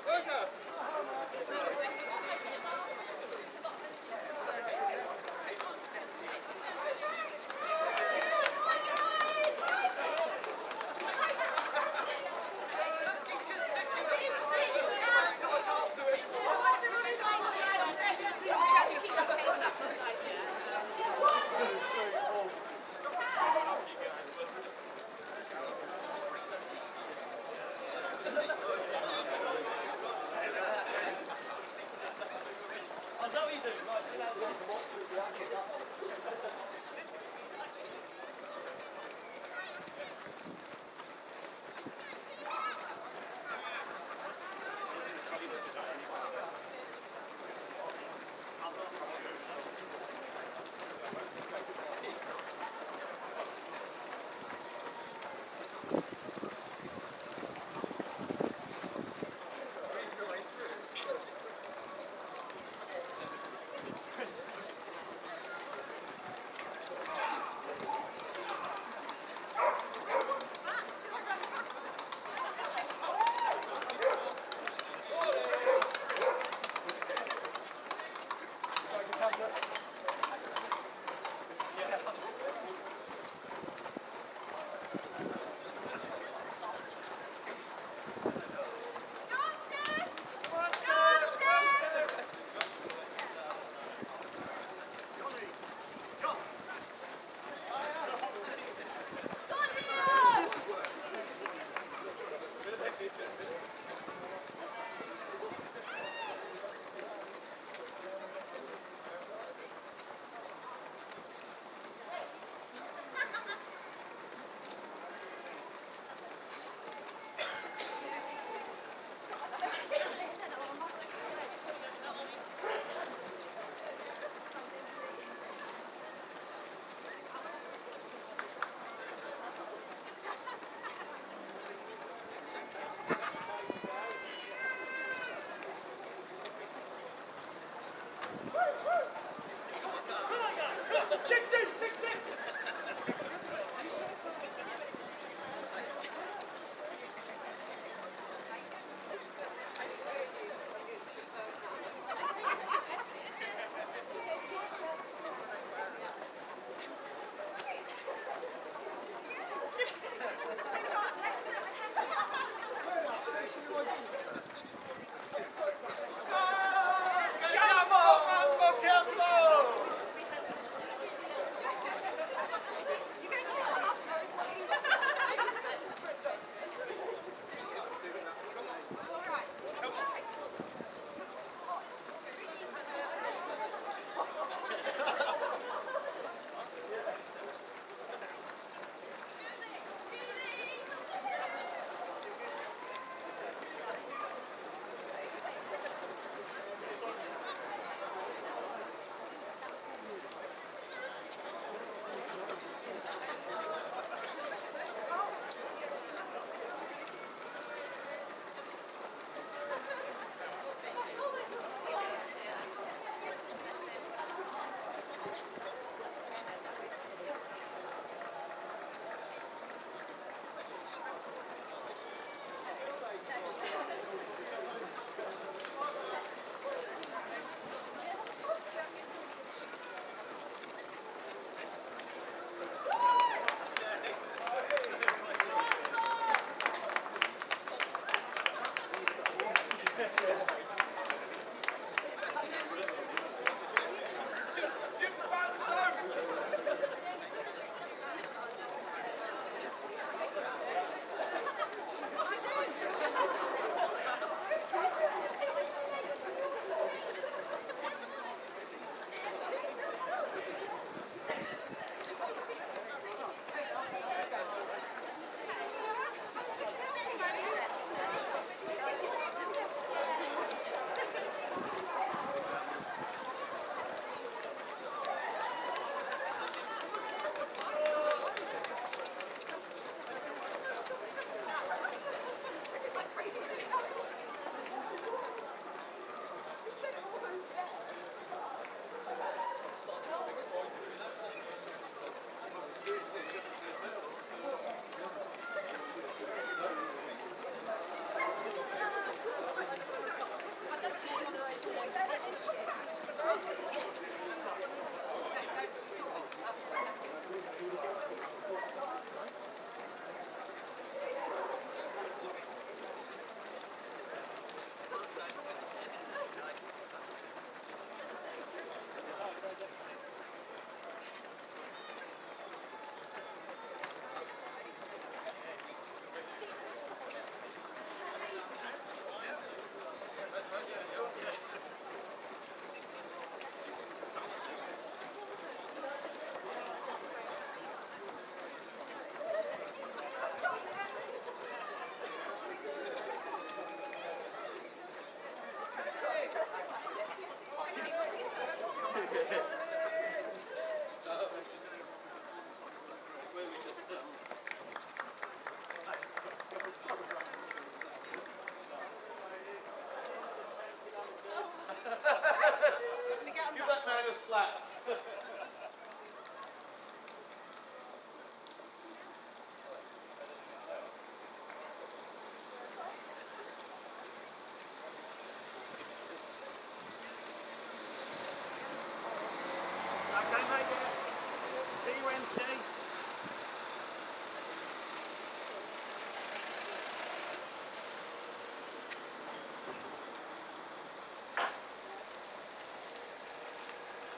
Roger!